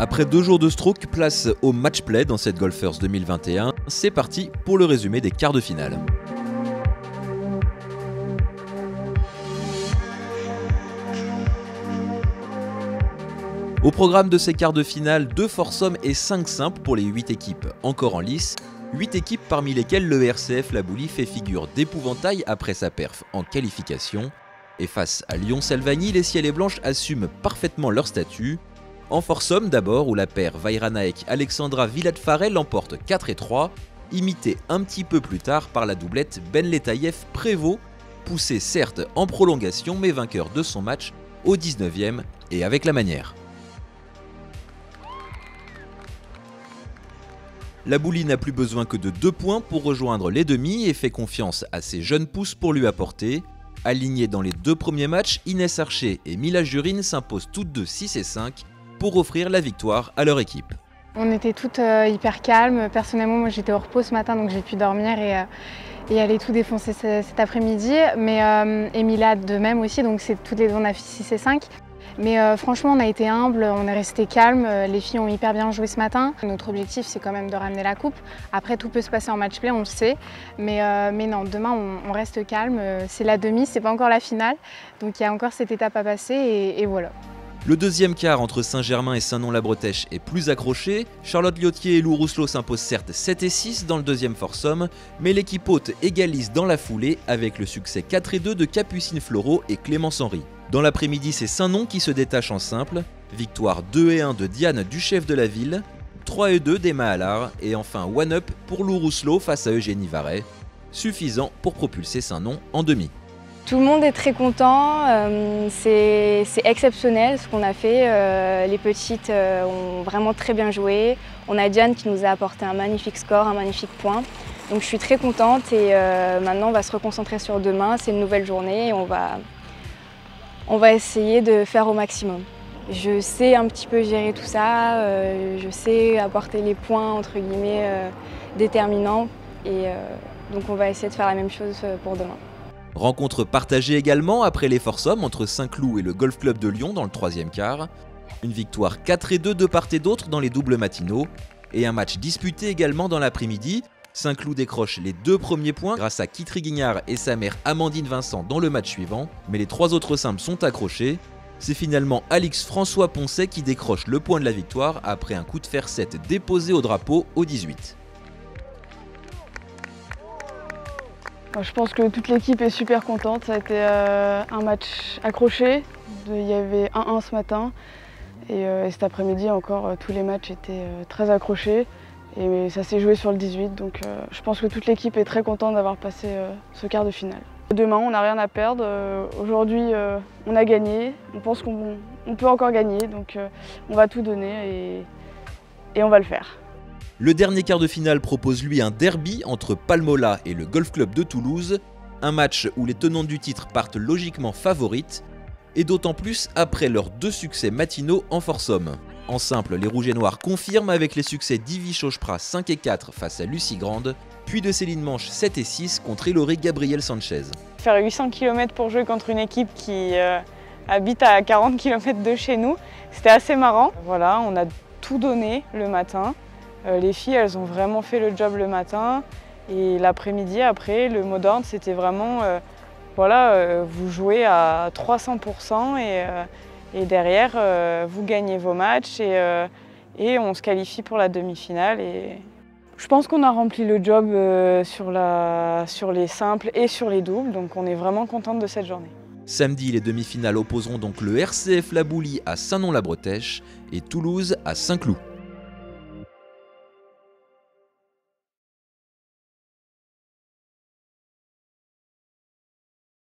Après deux jours de stroke, place au match play dans cette Golfers 2021. C'est parti pour le résumé des quarts de finale. Au programme de ces quarts de finale, deux foursomes et cinq simples pour les 8 équipes encore en lice. 8 équipes parmi lesquelles le RCF Labouli fait figure d'épouvantail après sa perf en qualification. Et face à Lyon-Salvani, les ciels et blanches assument parfaitement leur statut. En foursome d'abord, où la paire Vairanaek-Alexandra Villat-Farel l'emporte 4 et 3, imité un petit peu plus tard par la doublette Ben Letaïev-Prévost, poussé certes en prolongation mais vainqueur de son match au 19e et avec la manière. La Boulie n'a plus besoin que de deux points pour rejoindre les demi et fait confiance à ses jeunes pousses pour lui apporter. Alignées dans les deux premiers matchs, Inès Archer et Mila Jurine s'imposent toutes deux 6 et 5 pour offrir la victoire à leur équipe. On était toutes euh, hyper calmes. Personnellement, moi j'étais au repos ce matin donc j'ai pu dormir et, euh, aller tout défoncer cet après-midi. Mais euh, Mila de même aussi, donc c'est toutes les deux on a fait 6 et 5. Mais euh, franchement, on a été humble, on est resté calme. Les filles ont hyper bien joué ce matin. Notre objectif, c'est quand même de ramener la coupe. Après, tout peut se passer en match play, on le sait. Mais non, demain, on, reste calme. C'est la demi, c'est pas encore la finale. Donc il y a encore cette étape à passer et, voilà. Le deuxième quart entre Saint-Germain et Saint-Nom-la-Bretèche est plus accroché. Charlotte Liotier et Lou Rousselot s'imposent certes 7 et 6 dans le deuxième foursome, mais l'équipe haute égalise dans la foulée avec le succès 4 et 2 de Capucine Floro et Clémence Henry. Dans l'après-midi, c'est Saint-Nom qui se détache en simple. Victoire 2 et 1 de Diane du chef de la ville. 3 et 2 d'Emma Allard. Et enfin One Up pour Lou Rousselot face à Eugénie Varet. Suffisant pour propulser Saint-Nom en demi. Tout le monde est très content, euh, c'est exceptionnel ce qu'on a fait. Euh, les petites euh, ont vraiment très bien joué. On a Diane qui nous a apporté un magnifique score, un magnifique point. Donc je suis très contente et maintenant on va se reconcentrer sur demain. C'est une nouvelle journée et on va, essayer de faire au maximum. Je sais un petit peu gérer tout ça, je sais apporter les points entre guillemets déterminants et donc on va essayer de faire la même chose pour demain. Rencontre partagée également après les Sommes entre Saint-Cloud et le Golf Club de Lyon dans le troisième quart. Une victoire 4 et 2 de part et d'autre dans les doubles matinaux et un match disputé également dans l'après-midi Saint-Cloud décroche les deux premiers points grâce à Kitri Guignard et sa mère Amandine Vincent dans le match suivant, mais les trois autres simples sont accrochés. C'est finalement Alix François Poncet qui décroche le point de la victoire après un coup de fer 7 déposé au drapeau au 18. Je pense que toute l'équipe est super contente. Ça a été euh, un match accroché. Il y avait 1-1 ce matin. Et, euh, cet après-midi encore, euh, tous les matchs étaient très accrochés. Et ça s'est joué sur le 18, donc je pense que toute l'équipe est très contente d'avoir passé ce quart de finale. Demain, on n'a rien à perdre. Aujourd'hui, on a gagné. On pense qu'on peut encore gagner, donc on va tout donner et, on va le faire. Le dernier quart de finale propose lui un derby entre Palmola et le Golf Club de Toulouse, un match où les tenants du titre partent logiquement favorites, et d'autant plus après leurs deux succès matinaux en force-homme. En simple, les Rouges et Noirs confirment avec les succès d'Ivy Chauchepras 5 et 4 face à Lucie Grande, puis de Céline Manche 7 et 6 contre Eloré Gabriel Sanchez. Faire 800 km pour jouer contre une équipe qui euh, habite à 40 km de chez nous, c'était assez marrant. Voilà, on a tout donné le matin. Euh, les filles, elles ont vraiment fait le job le matin. Et l'après-midi, après, le mot d'ordre, c'était vraiment, euh, voilà, vous jouez à 300% et derrière, euh, vous gagnez vos matchs et, euh, on se qualifie pour la demi-finale. Je pense qu'on a rempli le job euh, sur, les simples et sur les doubles, donc on est vraiment contente de cette journée. Samedi, les demi-finales opposeront donc le RCF Laboulie à Saint-Nom-la-Bretèche et Toulouse à Saint-Cloud.